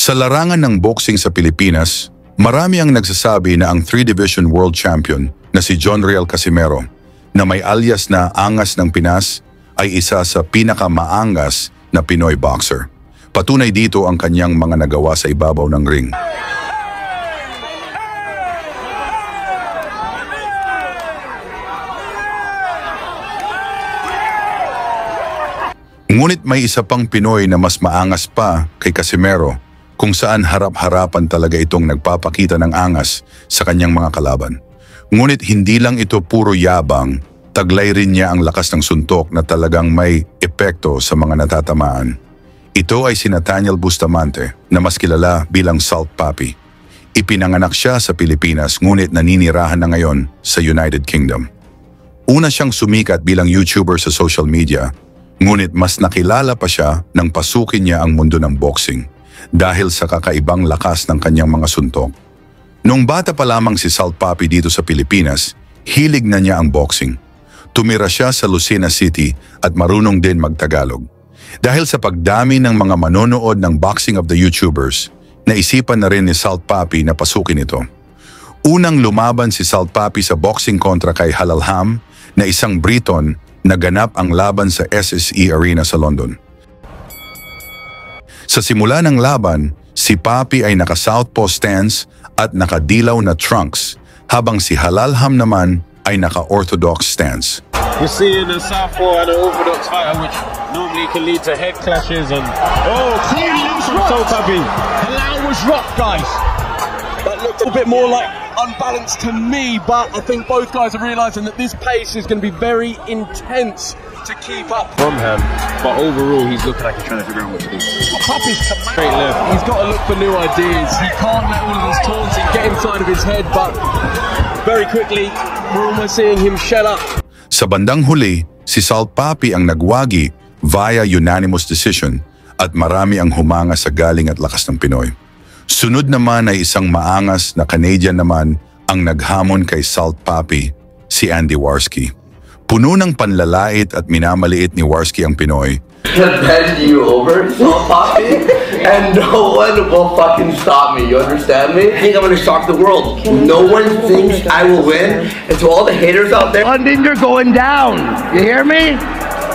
Sa larangan ng boxing sa Pilipinas, marami ang nagsasabi na ang 3-division world champion na si John Real Casimero, na may alias na Angas ng Pinas, ay isa sa pinakamaangas na Pinoy boxer. Patunay dito ang kanyang mga nagawa sa ibabaw ng ring. Ngunit may isa pang Pinoy na mas maangas pa kay Casimero kung saan harap-harapan talaga itong nagpapakita ng angas sa kanyang mga kalaban. Ngunit hindi lang ito puro yabang, taglay rin niya ang lakas ng suntok na talagang may epekto sa mga natatamaan. Ito ay si Nathaniel Bustamante na mas kilala bilang Salt Papi. Ipinanganak siya sa Pilipinas ngunit naninirahan na ngayon sa United Kingdom. Una siyang sumikat bilang YouTuber sa social media Ngunit mas nakilala pa siya nang pasukin niya ang mundo ng boxing dahil sa kakaibang lakas ng kanyang mga suntok. Nung bata pa lamang si Salt Papi dito sa Pilipinas, hilig na niya ang boxing. Tumira siya sa Lucena City at marunong din magtagalog. Dahil sa pagdami ng mga manonood ng Boxing of the YouTubers, naisipan na rin ni Salt Papi na pasukin ito. Unang lumaban si Salt Papi sa boxing kontra kay Halalham na isang Briton naganap ang laban sa SSE Arena sa London. Sa simula ng laban, si Papi ay naka-southpaw stance at nakadilaw na trunks, habang si Halalham naman ay naka-orthodox stance. You're seeing a southpaw and an orthodox fighter, which normally can lead to head clashes and... Oh, clean limbs from Soul Papi. Halal was rocked, guys. That looked a bit more like unbalanced to me, but I think both guys are realising that this pace is going to be very intense to keep up from him. But overall, he's looking like he's trying to figure out what to do. Puppy's straight left. He's got to look for new ideas. He can't let all of his taunting get inside of his head, but very quickly, we're almost seeing him shell up. Sa bandang huli, si Salt Papi ang nagwagi via unanimous decision at marami ang humanga sa galing at lakas ng Pinoy. Sunod naman ay isang maangas na Canadian naman ang naghamon kay Salt Papi, si Andy Warski. Puno ng panlalait at minamaliit ni Warski ang Pinoy. bend you over, Salt Papi, and no one will fucking stop me. You understand me? I think I'm gonna shock the world. No one thinks I will win, and to all the haters out there, London, you're going down. You hear me?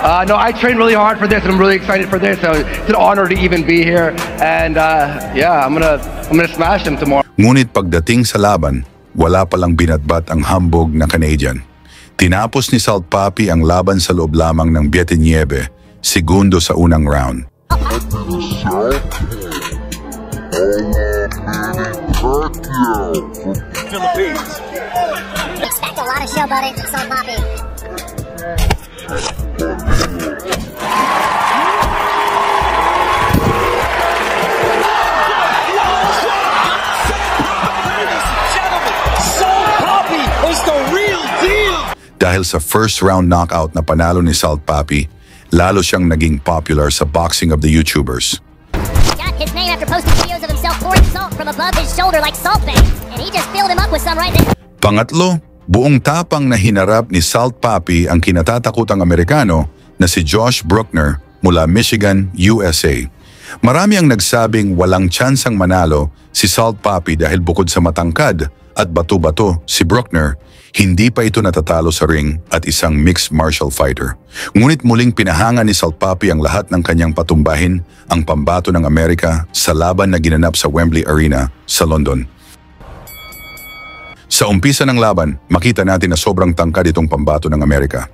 Uh, no, I trained really hard for this, and I'm really excited for this. So it's an honor to even be here, and uh, yeah, I'm gonna I'm gonna smash him tomorrow. Ngunit pagdating sa laban, wala palang binatbat ang hambog na Canadian. Tinapos ni Salt Papi ang laban sa loob lamang ng Biete Nieve, segundo sa unang round. Philippines. Expect a lot of showboating from Salt Poppy. Dahil sa first round knockout na panalo ni Salt Papi, lalo siyang naging popular sa boxing of the YouTubers. Got his name after posting videos of himself pouring salt from above his shoulder like Salt Bay. And he just filled him up with some right there. Pangatlo, buong tapang na hinarap ni Salt Papi ang kinatatakutang Amerikano na si Josh Bruckner mula Michigan, USA. Marami ang nagsabing walang tsansang manalo si Salt Papi dahil bukod sa matangkad at bato-bato si Bruckner, hindi pa ito natatalo sa ring at isang mixed martial fighter. Ngunit muling pinahanga ni Salt Papi ang lahat ng kanyang patumbahin ang pambato ng Amerika sa laban na ginanap sa Wembley Arena sa London. Sa umpisa ng laban, makita natin na sobrang tangkad itong pambato ng Amerika.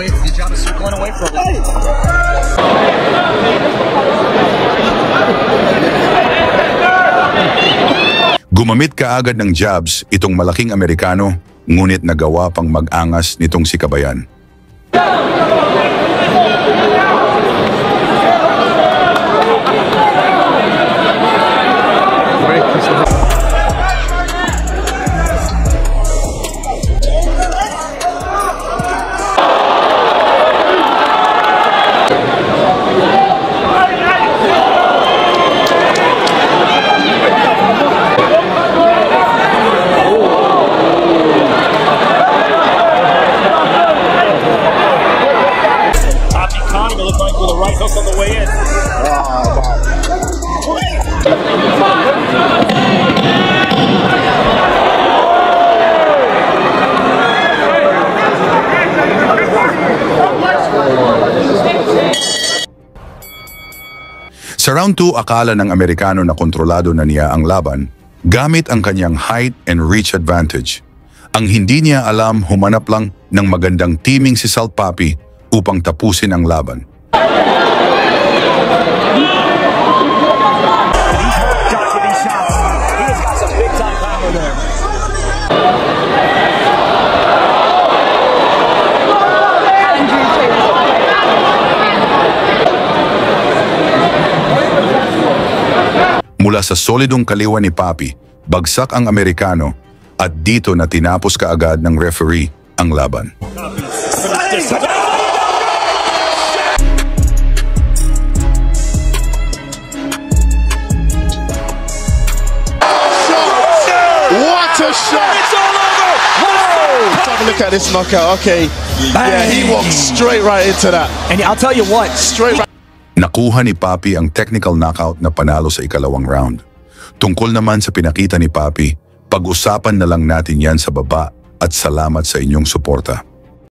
Josh doing a good, way, good job of circling away from it. Gumamit kaagad ng jabs itong malaking Amerikano, ngunit nagawa pang mag-angas nitong si Kabayan. almost on the way in. Oh, Sa round 2, akala ng Amerikano na kontrolado na niya ang laban gamit ang kanyang height and reach advantage. Ang hindi niya alam, humanap lang ng magandang teaming si Salpapi upang tapusin ang laban. Mula sa solidong kaliwa ni Papi, bagsak ang Amerikano at dito na tinapos kaagad ng referee ang laban. A shot! It's all over! Let's have a look at this knockout. Okay. Yeah, he walked straight right into that. And I'll tell you what, Straight right. Nakuha ni Papi ang technical knockout na panalo sa ikalawang round. Tungkol naman sa pinakita ni Papi, pag-usapan na lang natin yan sa baba at salamat sa inyong suporta.